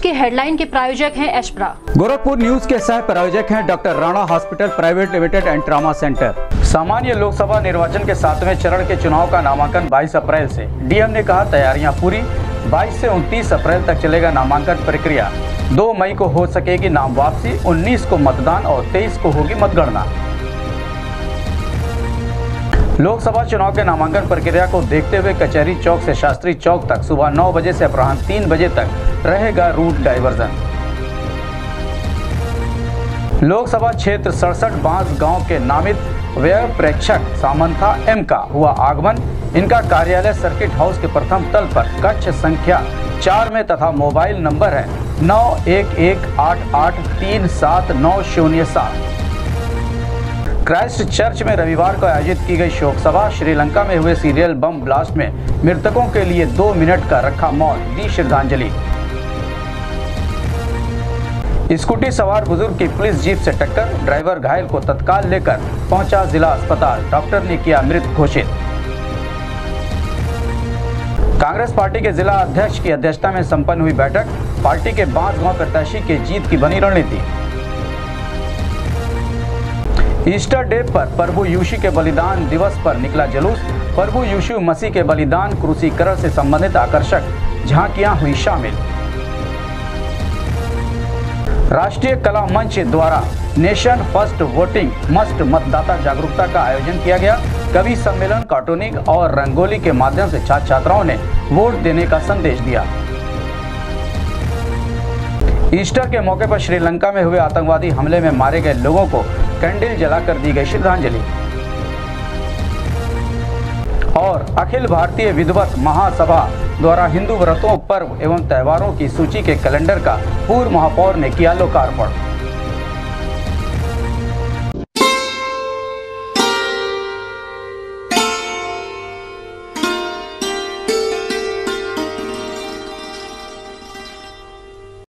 के हेडलाइन के प्रायोजक हैं एशप्रा। गोरखपुर न्यूज़ के सह प्रायोजक हैं doctor Rana hospital private limited and trauma centre. सामान्य लोकसभा निर्वाचन के सातवें चरण के चुनाव का नामांकन 22 अप्रैल से। डीएम ने कहा तैयारियाँ पूरी 22 से 29 अप्रैल तक चलेगा नामांकन प्रक्रिया। 2 मई को हो सकेगी नाम वापसी 19 को मतदान और 23 को होगी मतगणना। लोकसभा चुनाव के नामांकन प्रक्रिया को देखते हुए कचहरी चौक से शास्त्री चौक तक सुबह 9 बजे से अपराह्न 3 बजे तक रहेगा रूट डाइवर्जन लोकसभा क्षेत्र सड़सठ बाँस गाँव के नामित व्यय प्रेक्षक सामंथा एम का हुआ आगमन। इनका कार्यालय सर्किट हाउस के प्रथम तल पर कक्ष संख्या चार में तथा मोबाइल नंबर है नौ एक एक आठ आठ तीन सात नौ शून्य सात। क्राइस्ट चर्च में रविवार को आयोजित की गई शोक सभा श्रीलंका में हुए सीरियल बम ब्लास्ट में मृतकों के लिए दो मिनट का रखा मौन दी श्रद्धांजलि। स्कूटी सवार बुज़ुर्ग की पुलिस जीप से टक्कर, ड्राइवर घायल को तत्काल लेकर पहुँचा जिला अस्पताल, डॉक्टर ने किया मृत घोषित। कांग्रेस पार्टी के जिला अध्यक्ष की अध्यक्षता में संपन्न हुई बैठक, पार्टी के बाँस गाँव प्रत्याशी के जीत की बनी रणनीति। ईस्टर डे पर प्रभु यीशु के बलिदान दिवस पर निकला जुलूस। प्रभु यीशु मसीह के बलिदान क्रूसीकरण से संबंधित आकर्षक झांकियाँ हुई शामिल। राष्ट्रीय कला मंच द्वारा नेशन फ़र्स्ट वोटिंग मस्ट मतदाता जागरूकता का आयोजन किया गया। कवि सम्मेलन कार्टूनिंग और रंगोली के माध्यम से छात्र छात्राओं ने वोट देने का संदेश दिया। ईस्टर के मौके पर श्रीलंका में हुए आतंकवादी हमले में मारे गए लोगों को कैंडल जलाकर दी गई श्रद्धांजलि। और अखिल भारतीय विधवत महासभा द्वारा हिंदू व्रतों, पर्व एवं त्योहारों की सूची के कैलेंडर का पूर्व महापौर ने किया लोकार्पण।